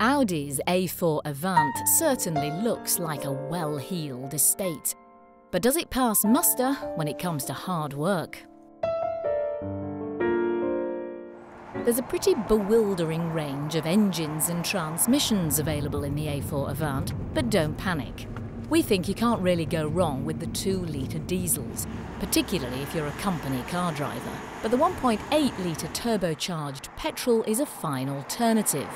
Audi's A4 Avant certainly looks like a well-heeled estate. But does it pass muster when it comes to hard work? There's a pretty bewildering range of engines and transmissions available in the A4 Avant, but don't panic. We think you can't really go wrong with the 2-litre diesels, particularly if you're a company car driver. But the 1.8-litre turbocharged petrol is a fine alternative.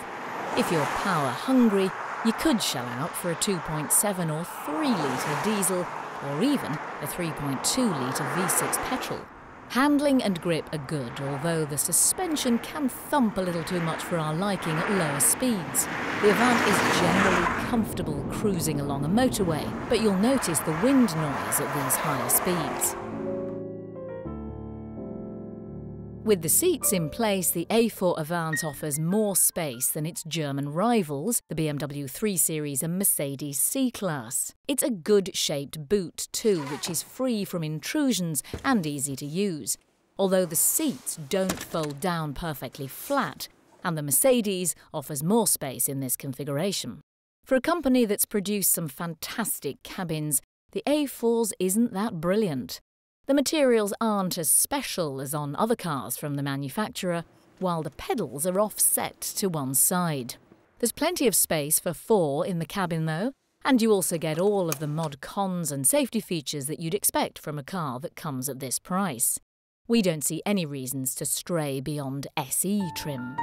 If you're power hungry, you could shell out for a 2.7 or 3 litre diesel or even a 3.2 litre V6 petrol. Handling and grip are good, although the suspension can thump a little too much for our liking at lower speeds. The Avant is generally comfortable cruising along a motorway, but you'll notice the wind noise at these higher speeds. With the seats in place, the A4 Avant offers more space than its German rivals, the BMW 3 Series and Mercedes C-Class. It's a good-shaped boot too, which is free from intrusions and easy to use. Although the seats don't fold down perfectly flat, and the Mercedes offers more space in this configuration. For a company that's produced some fantastic cabins, the A4's isn't that brilliant. The materials aren't as special as on other cars from the manufacturer, while the pedals are offset to one side. There's plenty of space for four in the cabin though, and you also get all of the mod cons and safety features that you'd expect from a car that comes at this price. We don't see any reasons to stray beyond SE trim.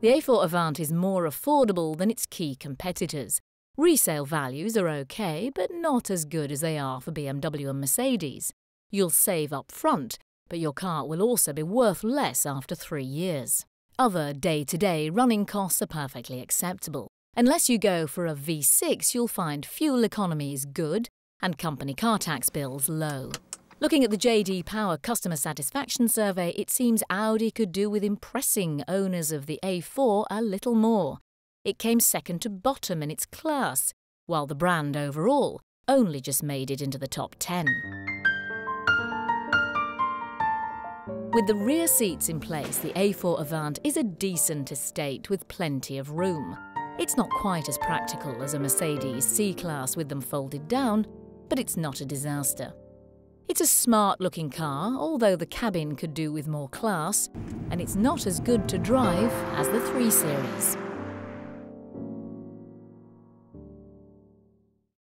The A4 Avant is more affordable than its key competitors, Resale values are okay, but not as good as they are for BMW and Mercedes. You'll save up front, but your car will also be worth less after three years. Other day-to-day -day running costs are perfectly acceptable. Unless you go for a V6, you'll find fuel economy is good and company car tax bills low. Looking at the JD Power Customer Satisfaction Survey, it seems Audi could do with impressing owners of the A4 a little more. It came second to bottom in its class, while the brand overall only just made it into the top 10. With the rear seats in place, the A4 Avant is a decent estate with plenty of room. It's not quite as practical as a Mercedes C-Class with them folded down, but it's not a disaster. It's a smart-looking car, although the cabin could do with more class, and it's not as good to drive as the 3 Series.